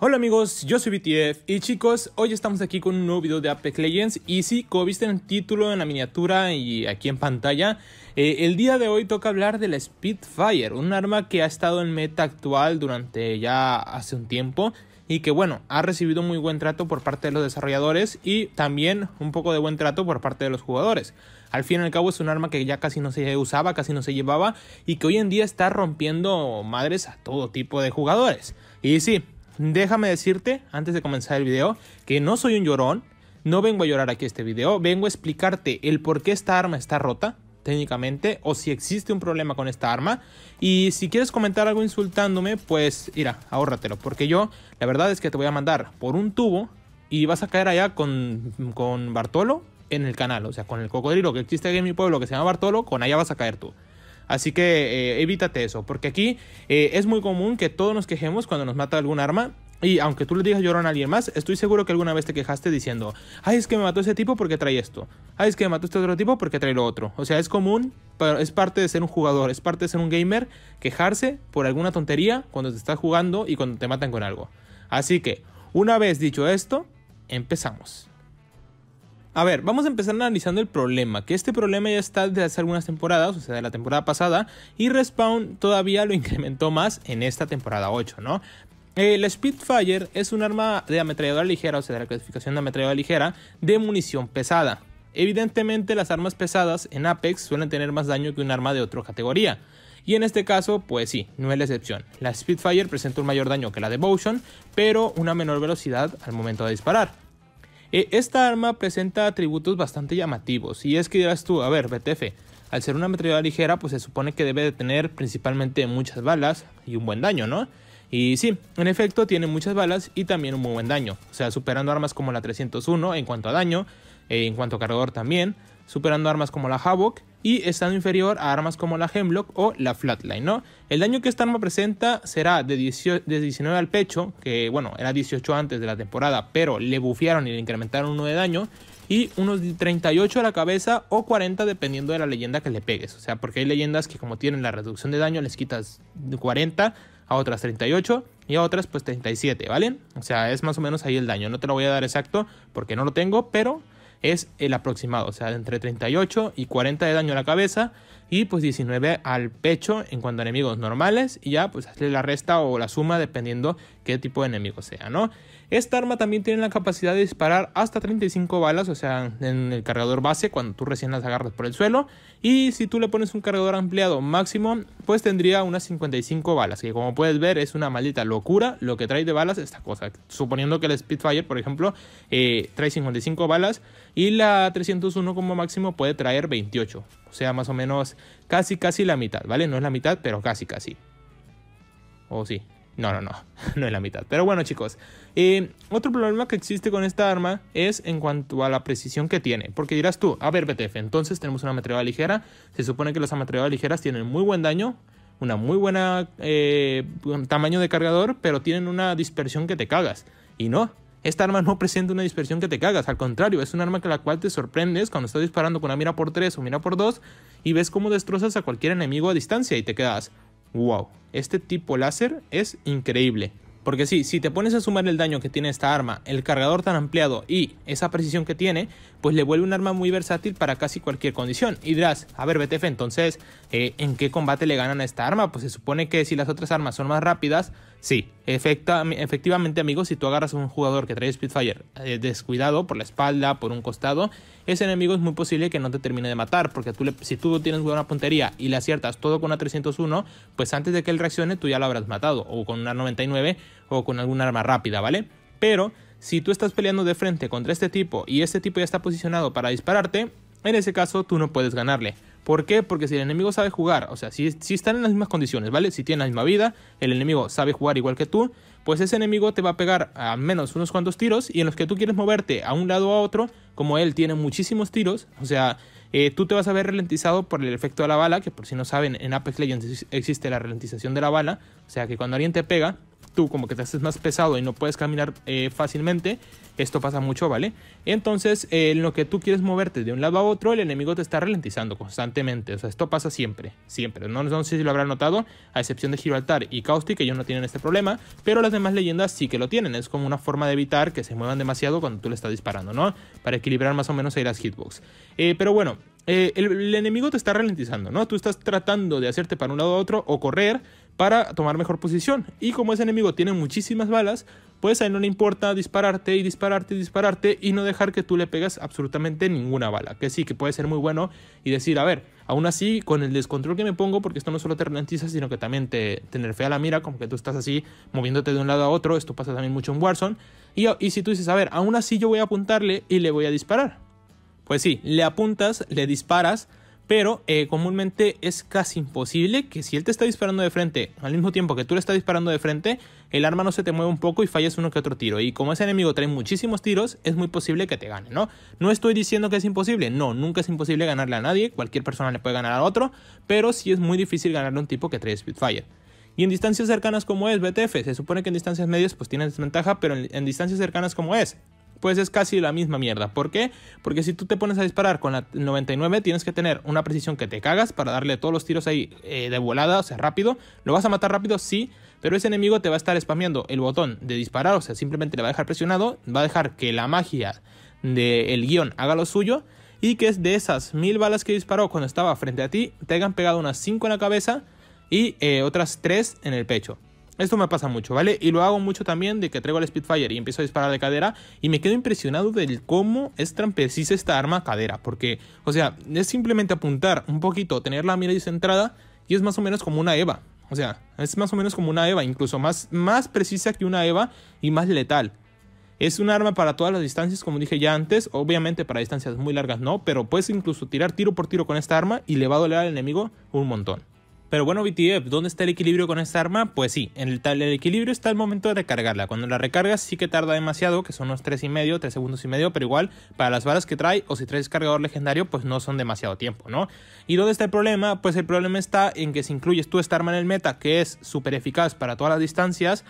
Hola amigos, yo soy BTF y chicos, hoy estamos aquí con un nuevo video de Apex Legends y sí, como viste en el título, en la miniatura y aquí en pantalla, eh, el día de hoy toca hablar de la Spitfire, un arma que ha estado en meta actual durante ya hace un tiempo y que bueno, ha recibido muy buen trato por parte de los desarrolladores y también un poco de buen trato por parte de los jugadores. Al fin y al cabo es un arma que ya casi no se usaba, casi no se llevaba y que hoy en día está rompiendo madres a todo tipo de jugadores. Y sí, déjame decirte, antes de comenzar el video, que no soy un llorón, no vengo a llorar aquí este video, vengo a explicarte el por qué esta arma está rota, técnicamente, o si existe un problema con esta arma. Y si quieres comentar algo insultándome, pues mira, ahórratelo, porque yo, la verdad es que te voy a mandar por un tubo y vas a caer allá con, con Bartolo en el canal, o sea, con el cocodrilo que existe aquí en mi pueblo que se llama Bartolo, con allá vas a caer tú. Así que eh, evítate eso, porque aquí eh, es muy común que todos nos quejemos cuando nos mata algún arma. Y aunque tú le digas llorón a alguien más, estoy seguro que alguna vez te quejaste diciendo, ay, es que me mató ese tipo porque trae esto. Ay, es que me mató este otro tipo porque trae lo otro. O sea, es común, pero es parte de ser un jugador, es parte de ser un gamer, quejarse por alguna tontería cuando te estás jugando y cuando te matan con algo. Así que, una vez dicho esto, empezamos. A ver, vamos a empezar analizando el problema, que este problema ya está desde hace algunas temporadas, o sea, de la temporada pasada, y Respawn todavía lo incrementó más en esta temporada 8, ¿no? El Spitfire es un arma de ametralladora ligera, o sea, de la clasificación de ametralladora ligera, de munición pesada. Evidentemente las armas pesadas en Apex suelen tener más daño que un arma de otra categoría. Y en este caso, pues sí, no es la excepción. La Spitfire presenta un mayor daño que la Devotion, pero una menor velocidad al momento de disparar. Eh, esta arma presenta atributos bastante llamativos. Y es que dirás tú, a ver, BTF, al ser una ametralladora ligera, pues se supone que debe de tener principalmente muchas balas y un buen daño, ¿no? Y sí, en efecto tiene muchas balas y también un muy buen daño. O sea, superando armas como la 301 en cuanto a daño, eh, en cuanto a cargador también, superando armas como la Havoc y estando inferior a armas como la Hemlock o la Flatline, ¿no? El daño que esta arma presenta será de, 19 al pecho, que bueno, era 18 antes de la temporada, pero le bufiaron y le incrementaron uno de daño, y unos 38 a la cabeza o 40 dependiendo de la leyenda que le pegues, o sea, porque hay leyendas que como tienen la reducción de daño les quitas 40, a otras 38 y a otras pues 37, ¿vale? O sea, es más o menos ahí el daño, no te lo voy a dar exacto porque no lo tengo, pero es el aproximado, o sea, entre 38 y 40 de daño a la cabeza y pues 19 al pecho en cuanto a enemigos normales y ya pues hazle la resta o la suma dependiendo qué tipo de enemigo sea, ¿no? Esta arma también tiene la capacidad de disparar hasta 35 balas, o sea, en el cargador base cuando tú recién las agarras por el suelo. Y si tú le pones un cargador ampliado máximo, pues tendría unas 55 balas, que como puedes ver es una maldita locura lo que trae de balas esta cosa. Suponiendo que el Spitfire, por ejemplo, eh, trae 55 balas y la 301 como máximo puede traer 28. O sea, más o menos casi casi la mitad, ¿vale? No es la mitad, pero casi casi. O sí, no, no, no, no es la mitad. Pero bueno, chicos, eh, otro problema que existe con esta arma es en cuanto a la precisión que tiene. Porque dirás tú, a ver, BTF, entonces tenemos una ametralladora ligera. Se supone que las ametralladoras ligeras tienen muy buen daño, una muy buena eh, tamaño de cargador, pero tienen una dispersión que te cagas. Y no, esta arma no presenta una dispersión que te cagas, al contrario, es un arma con la cual te sorprendes cuando estás disparando con una mira por 3 o mira por 2 y ves cómo destrozas a cualquier enemigo a distancia y te quedas, wow, este tipo láser es increíble. Porque sí, si te pones a sumar el daño que tiene esta arma, el cargador tan ampliado y esa precisión que tiene, pues le vuelve un arma muy versátil para casi cualquier condición. Y dirás, a ver, BTF, entonces, eh, ¿en qué combate le ganan a esta arma? Pues se supone que si las otras armas son más rápidas, sí, efectivamente, amigos, si tú agarras a un jugador que trae Spitfire eh, descuidado por la espalda, por un costado, ese enemigo es muy posible que no te termine de matar, porque tú si tú tienes buena puntería y le aciertas todo con una 301, pues antes de que él reaccione, tú ya lo habrás matado, o con una 99, o con algún arma rápida, ¿vale? Pero si tú estás peleando de frente contra este tipo y este tipo ya está posicionado para dispararte, en ese caso tú no puedes ganarle. ¿Por qué? Porque si el enemigo sabe jugar, o sea, si, si, están en las mismas condiciones, ¿vale? Si tiene la misma vida, el enemigo sabe jugar igual que tú, pues ese enemigo te va a pegar al menos unos cuantos tiros y en los que tú quieres moverte a un lado o a otro, como él tiene muchísimos tiros, o sea, eh, tú te vas a ver ralentizado por el efecto de la bala, que por si no saben, en Apex Legends existe la ralentización de la bala, o sea que cuando alguien te pega, tú como que te haces más pesado y no puedes caminar eh, fácilmente, esto pasa mucho, ¿vale? Entonces, eh, en lo que tú quieres moverte de un lado a otro, el enemigo te está ralentizando constantemente. O sea, esto pasa siempre, siempre. No, sé si lo habrán notado, a excepción de Gibraltar y Caustic, que ellos no tienen este problema, pero las demás leyendas sí que lo tienen. Es como una forma de evitar que se muevan demasiado cuando tú le estás disparando, ¿no? Para equilibrar más o menos ahí las hitbox. Eh, pero bueno, el, el, enemigo te está ralentizando, ¿no? Tú estás tratando de hacerte para un lado a otro o correr para tomar mejor posición. Y como ese enemigo tiene muchísimas balas, pues a él no le importa dispararte y dispararte y dispararte y no dejar que tú le pegas absolutamente ninguna bala. Que sí, que puede ser muy bueno y decir, a ver, aún así, con el descontrol que me pongo, porque esto no solo te ralentiza, sino que también te, te nerfea la mira, como que tú estás así moviéndote de un lado a otro, esto pasa también mucho en Warzone. Y, y si tú dices, a ver, aún así yo voy a apuntarle y le voy a disparar. Pues sí, le apuntas, le disparas, pero eh, comúnmente es casi imposible que si él te está disparando de frente al mismo tiempo que tú le estás disparando de frente, el arma no se te mueve un poco y falles uno que otro tiro. Y como ese enemigo trae muchísimos tiros, es muy posible que te gane, ¿no? No estoy diciendo que es imposible, no, nunca es imposible ganarle a nadie, cualquier persona le puede ganar a otro, pero sí es muy difícil ganarle a un tipo que trae Spitfire. Y en distancias cercanas como es BTF, se supone que en distancias medias pues tiene desventaja, pero en distancias cercanas como es, pues es casi la misma mierda. ¿Por qué? Porque si tú te pones a disparar con la 99, tienes que tener una precisión que te cagas para darle todos los tiros ahí eh, de volada, o sea, rápido. ¿Lo vas a matar rápido? Sí, pero ese enemigo te va a estar spameando el botón de disparar, o sea, simplemente le va a dejar presionado, va a dejar que la magia del guion haga lo suyo y que es de esas mil balas que disparó cuando estaba frente a ti, te hayan pegado unas 5 en la cabeza y eh, otras 3 en el pecho. Esto me pasa mucho, ¿vale? Y lo hago mucho también de que traigo el Spitfire y empiezo a disparar de cadera y me quedo impresionado del cómo es tan precisa esta arma cadera. Porque, o sea, es simplemente apuntar un poquito, tener la mira centrada y es más o menos como una EVA. O sea, es más o menos como una EVA, incluso más, más precisa que una EVA y más letal. Es un arma para todas las distancias, como dije ya antes. Obviamente para distancias muy largas no, pero puedes incluso tirar tiro por tiro con esta arma y le va a doler al enemigo un montón. Pero bueno, BTF, ¿dónde está el equilibrio con esta arma? Pues sí, en el, el, equilibrio está el momento de recargarla. Cuando la recargas sí que tarda demasiado, que son unos 3 y medio, 3 segundos y medio, pero igual para las balas que trae o si traes cargador legendario, pues no son demasiado tiempo, ¿no? ¿Y dónde está el problema? Pues el problema está en que si incluyes tú esta arma en el meta, que es súper eficaz para todas las distancias,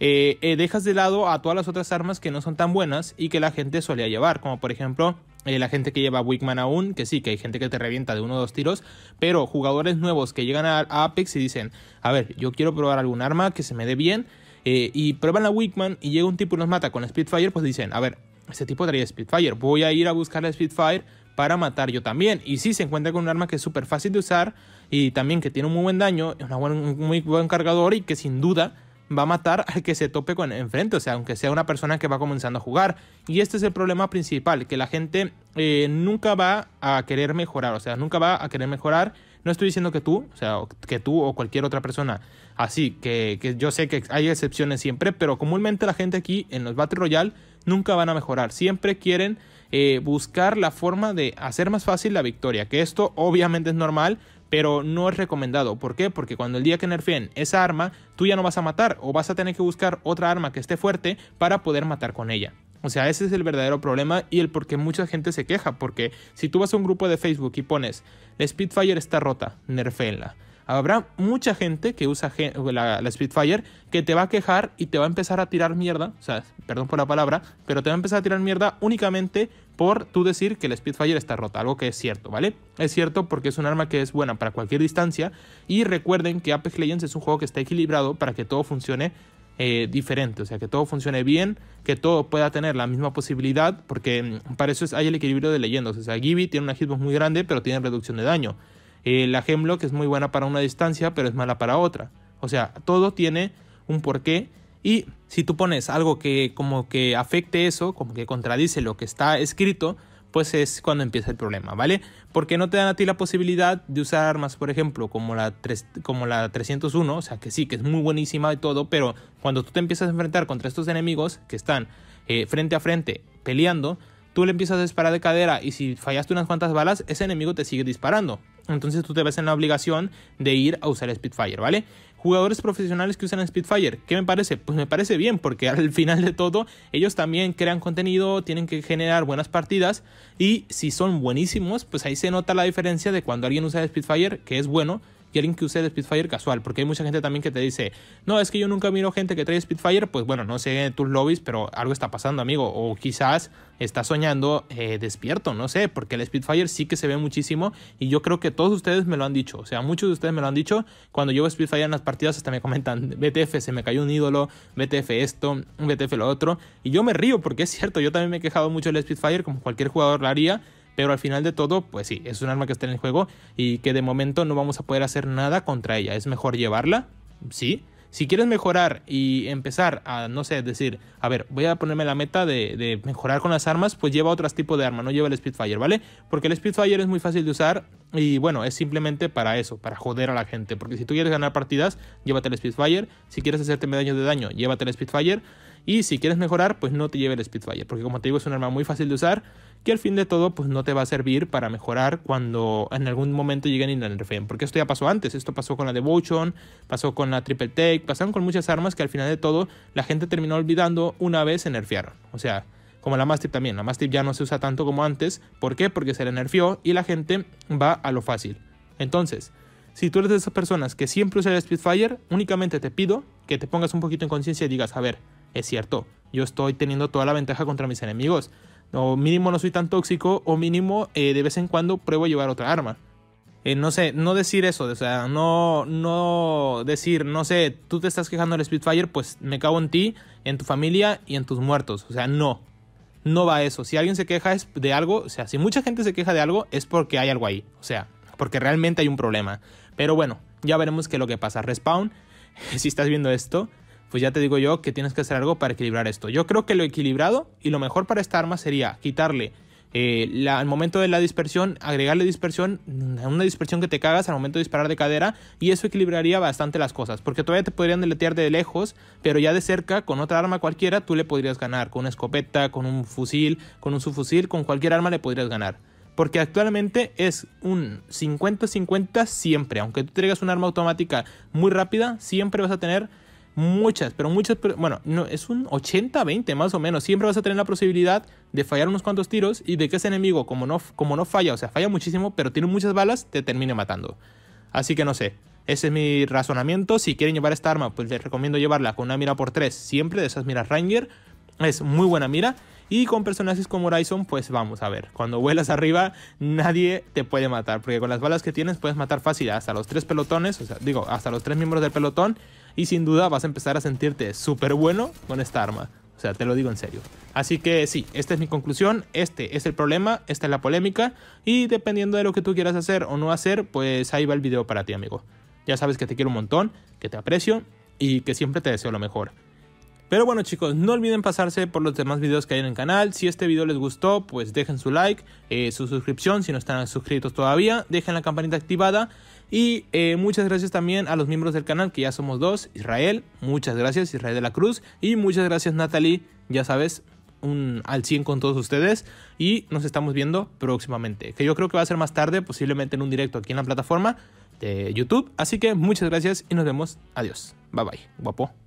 eh, eh, dejas de lado a todas las otras armas que no son tan buenas y que la gente solía llevar, como por ejemplo eh, la gente que lleva Wickman aún, que sí, que hay gente que te revienta de uno o dos tiros, pero jugadores nuevos que llegan a, Apex y dicen, a ver, yo quiero probar algún arma que se me dé bien, y prueban la Wickman y llega un tipo y nos mata con Spitfire, pues dicen, a ver, este tipo traía Spitfire, voy a ir a buscar la Spitfire para matar yo también. Y sí, se encuentra con un arma que es súper fácil de usar y también que tiene un muy buen daño, un muy buen cargador y que sin duda va a matar al que se tope con enfrente, o sea, aunque sea una persona que va comenzando a jugar. Y este es el problema principal, que la gente eh, nunca va a querer mejorar, o sea, nunca va a querer mejorar. No estoy diciendo que tú, o sea, que tú o cualquier otra persona así, que, que yo sé que hay excepciones siempre, pero comúnmente la gente aquí en los Battle Royale nunca van a mejorar, siempre quieren eh, buscar la forma de hacer más fácil la victoria, que esto obviamente es normal, pero no es recomendado. ¿Por qué? Porque cuando el día que nerfeen esa arma, tú ya no vas a matar o vas a tener que buscar otra arma que esté fuerte para poder matar con ella. O sea, ese es el verdadero problema y el por qué mucha gente se queja. Porque si tú vas a un grupo de Facebook y pones, la Spitfire está rota, nerfeenla habrá mucha gente que usa la, la, Spitfire que te va a quejar y te va a empezar a tirar mierda, o sea, perdón por la palabra, pero te va a empezar a tirar mierda únicamente por tú decir que la Spitfire está rota, algo que es cierto, ¿vale? Es cierto porque es un arma que es buena para cualquier distancia y recuerden que Apex Legends es un juego que está equilibrado para que todo funcione eh, diferente, o sea, que todo funcione bien, que todo pueda tener la misma posibilidad, porque mm, para eso es, hay el equilibrio de leyendas, o sea, Gibby tiene una hitbox muy grande, pero tiene reducción de daño. Eh, la Hemlock es muy buena para una distancia, pero es mala para otra. O sea, todo tiene un porqué. Y si tú pones algo que como que afecte eso, como que contradice lo que está escrito, pues es cuando empieza el problema, ¿vale? Porque no te dan a ti la posibilidad de usar armas, por ejemplo, como la, como la 301, o sea, que sí, que es muy buenísima y todo, pero cuando tú te empiezas a enfrentar contra estos enemigos que están eh, frente a frente peleando, tú le empiezas a disparar de cadera y si fallaste unas cuantas balas, ese enemigo te sigue disparando. Entonces tú te ves en la obligación de ir a usar Spitfire, ¿vale? Jugadores profesionales que usan Spitfire, ¿qué me parece? Pues me parece bien, porque al final de todo ellos también crean contenido, tienen que generar buenas partidas y si son buenísimos, pues ahí se nota la diferencia de cuando alguien usa Spitfire, que es bueno, y alguien que use el Spitfire casual, porque hay mucha gente también que te dice, no, es que yo nunca miro gente que trae Spitfire, pues bueno, no sé tus lobbies, pero algo está pasando, amigo, o quizás estás soñando eh, despierto, no sé, porque el Spitfire sí que se ve muchísimo y yo creo que todos ustedes me lo han dicho, o sea, muchos de ustedes me lo han dicho, cuando llevo Spitfire en las partidas hasta me comentan, BTF, se me cayó un ídolo, BTF esto, BTF lo otro, y yo me río porque es cierto, yo también me he quejado mucho del Spitfire, como cualquier jugador lo haría, pero al final de todo, pues sí, es un arma que está en el juego y que de momento no vamos a poder hacer nada contra ella. Es mejor llevarla, sí. Si quieres mejorar y empezar a, no sé, decir, a ver, voy a ponerme la meta de, mejorar con las armas, pues lleva otro tipo de arma, no lleva el Spitfire, ¿vale? Porque el Spitfire es muy fácil de usar y bueno, es simplemente para eso, para joder a la gente. Porque si tú quieres ganar partidas, llévate el Spitfire. Si quieres hacerte medallas de daño, llévate el Spitfire. Y si quieres mejorar, pues no te lleve el Spitfire. Porque como te digo, es un arma muy fácil de usar que al fin de todo pues no te va a servir para mejorar cuando en algún momento lleguen y la nerfeen. Porque esto ya pasó antes, esto pasó con la Devotion, pasó con la Triple Take, pasaron con muchas armas que al final de todo la gente terminó olvidando una vez se nerfearon. O sea, como la Mastiff también, la Mastiff ya no se usa tanto como antes. ¿Por qué? Porque se le nerfeó y la gente va a lo fácil. Entonces, si tú eres de esas personas que siempre usa el Spitfire, únicamente te pido que te pongas un poquito en conciencia y digas, a ver, es cierto, yo estoy teniendo toda la ventaja contra mis enemigos o mínimo no soy tan tóxico, o mínimo eh, de vez en cuando pruebo a llevar otra arma. Eh, no sé, no decir eso, o sea, no, no decir, no sé, tú te estás quejando del Spitfire, pues me cago en ti, en tu familia y en tus muertos. O sea, no, no va eso. Si alguien se queja de algo, o sea, si mucha gente se queja de algo, es porque hay algo ahí, o sea, porque realmente hay un problema. Pero bueno, ya veremos qué es lo que pasa. Respawn, si estás viendo esto, pues ya te digo yo que tienes que hacer algo para equilibrar esto. Yo creo que lo equilibrado y lo mejor para esta arma sería quitarle eh, al momento de la dispersión, agregarle dispersión, una dispersión que te cagas al momento de disparar de cadera y eso equilibraría bastante las cosas, porque todavía te podrían deletear de lejos, pero ya de cerca, con otra arma cualquiera, tú le podrías ganar, con una escopeta, con un fusil, con un subfusil, con cualquier arma le podrías ganar. Porque actualmente es un 50-50 siempre, aunque tú traigas un arma automática muy rápida, siempre vas a tener muchas, pero muchas, bueno, no, es un 80-20 más o menos. Siempre vas a tener la posibilidad de fallar unos cuantos tiros y de que ese enemigo, como no, como no falla, o sea, falla muchísimo, pero tiene muchas balas, te termine matando. Así que no sé, ese es mi razonamiento. Si quieren llevar esta arma, pues les recomiendo llevarla con una mira por 3, siempre de esas miras Ranger. Es muy buena mira. Y con personajes como Horizon, pues vamos a ver. Cuando vuelas arriba, nadie te puede matar. Porque con las balas que tienes, puedes matar fácil hasta los tres pelotones. O sea, digo, hasta los tres miembros del pelotón y sin duda vas a empezar a sentirte súper bueno con esta arma. O sea, te lo digo en serio. Así que sí, esta es mi conclusión, este es el problema, esta es la polémica y dependiendo de lo que tú quieras hacer o no hacer, pues ahí va el video para ti, amigo. Ya sabes que te quiero un montón, que te aprecio y que siempre te deseo lo mejor. Pero bueno chicos, no olviden pasarse por los demás videos que hay en el canal. Si este video les gustó, pues dejen su like, eh, su suscripción si no están suscritos todavía, dejen la campanita activada y eh, muchas gracias también a los miembros del canal, que ya somos dos. Israel, muchas gracias, Israel de la Cruz. Y muchas gracias, Natalie. Ya sabes, un al 100 con todos ustedes. Y nos estamos viendo próximamente. Que yo creo que va a ser más tarde, posiblemente en un directo aquí en la plataforma de YouTube. Así que muchas gracias y nos vemos. Adiós. Bye bye. Guapo.